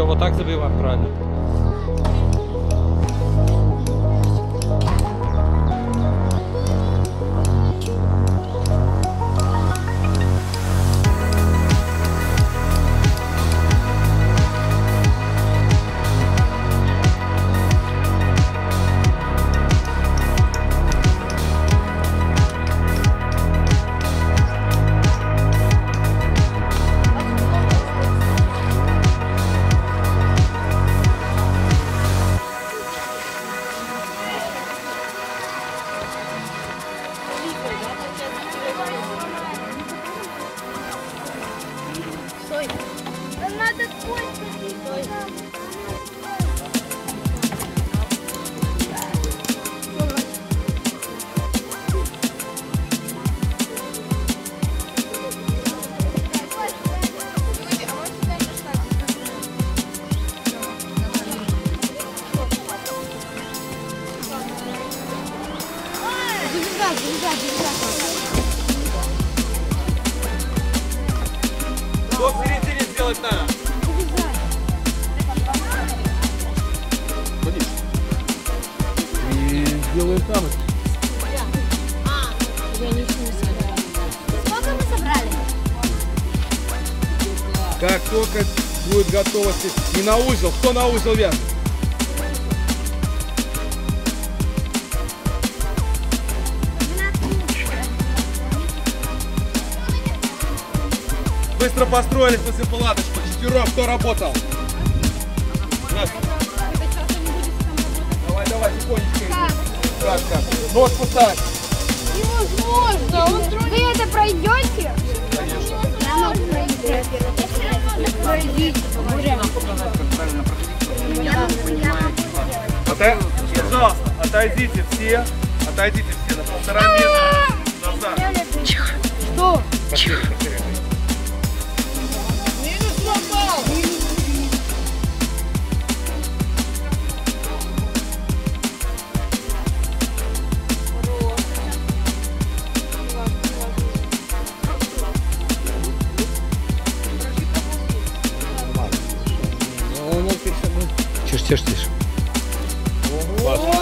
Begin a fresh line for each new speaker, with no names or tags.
Все, вот так забиваем, правильно.
Забегай, забегай.
Что в середине сделать надо? И сделаем там.
Я не собрала. Сколько мы собрали?
Как только будет готовность и на узел. Кто на узел вяжет? Быстро построились после палаточку. Четвером кто работал? Давай, давай, тихонечко. Как, как? Нос поставь.
Невозможно! Он Вы это пройдете? Я Пройдите.
Ота- Пожалуйста, отойдите все. Отойдите все на полтора метра назад.
Что?
Пошли, пошли.
Все ж тише. Классно.